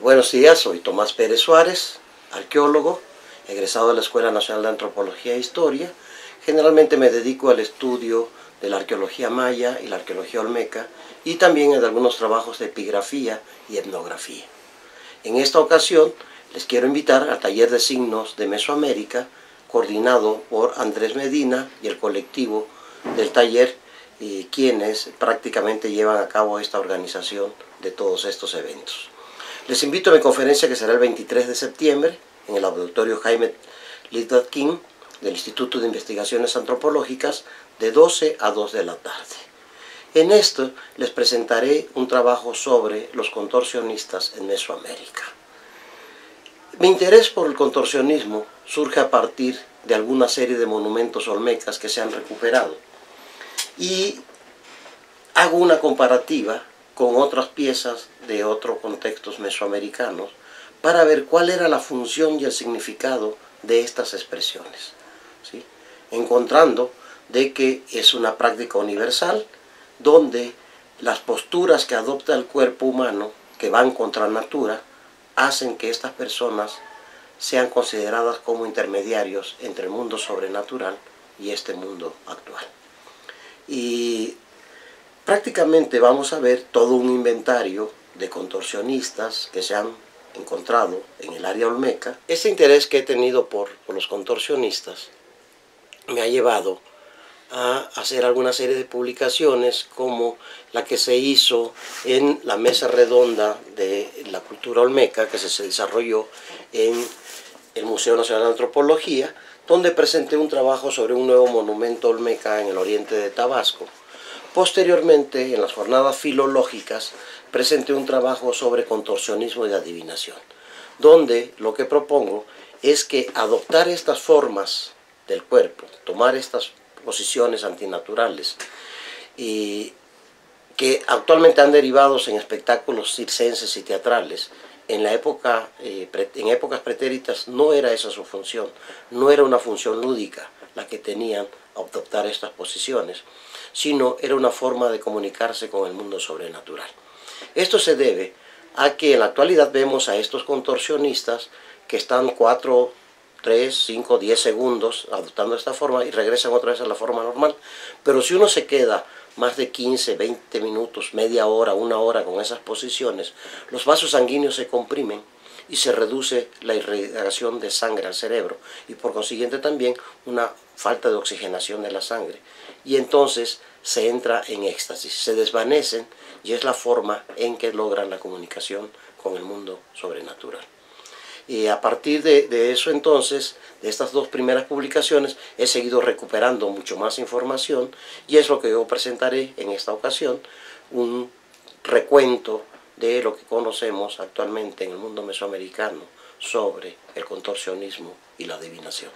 buenos días, soy Tomás Pérez Suárez, arqueólogo, egresado de la Escuela Nacional de Antropología e Historia. Generalmente me dedico al estudio de la arqueología maya y la arqueología olmeca y también en algunos trabajos de epigrafía y etnografía. En esta ocasión les quiero invitar al taller de signos de Mesoamérica coordinado por Andrés Medina y el colectivo del taller y quienes prácticamente llevan a cabo esta organización de todos estos eventos. Les invito a mi conferencia que será el 23 de septiembre en el auditorio Jaime Lidward King del Instituto de Investigaciones Antropológicas de 12 a 2 de la tarde. En esto les presentaré un trabajo sobre los contorsionistas en Mesoamérica. Mi interés por el contorsionismo surge a partir de alguna serie de monumentos olmecas que se han recuperado y hago una comparativa con otras piezas de otros contextos mesoamericanos para ver cuál era la función y el significado de estas expresiones, encontrando de que es una práctica universal donde las posturas que adopta el cuerpo humano, que van contra natura, hacen que estas personas sean consideradas como intermediarios entre el mundo sobrenatural y este mundo actual. Y prácticamente vamos a ver todo un inventario de contorsionistas que se han encontrado en el área olmeca. Ese interés que he tenido por, los contorsionistas me ha llevado a hacer alguna serie de publicaciones como la que se hizo en la mesa redonda de la cultura olmeca que se desarrolló en el Museo Nacional de Antropología, donde presenté un trabajo sobre un nuevo monumento olmeca en el oriente de Tabasco. Posteriormente, en las jornadas filológicas, presenté un trabajo sobre contorsionismo y adivinación, donde lo que propongo es que adoptar estas formas del cuerpo, tomar estas posiciones antinaturales, y que actualmente han derivado en espectáculos circenses y teatrales, en, la época, eh, en épocas pretéritas no era esa su función, no era una función lúdica la que tenían adoptar estas posiciones, sino era una forma de comunicarse con el mundo sobrenatural. Esto se debe a que en la actualidad vemos a estos contorsionistas que están 4, 3, 5, 10 segundos adoptando esta forma y regresan otra vez a la forma normal, pero si uno se queda más de 15, 20 minutos, media hora, una hora con esas posiciones, los vasos sanguíneos se comprimen y se reduce la irrigación de sangre al cerebro y por consiguiente también una falta de oxigenación de la sangre. Y entonces se entra en éxtasis, se desvanecen y es la forma en que logran la comunicación con el mundo sobrenatural. Y a partir de, eso entonces, de estas dos primeras publicaciones, he seguido recuperando mucho más información y es lo que yo presentaré en esta ocasión, un recuento de lo que conocemos actualmente en el mundo mesoamericano sobre el contorsionismo y la adivinación.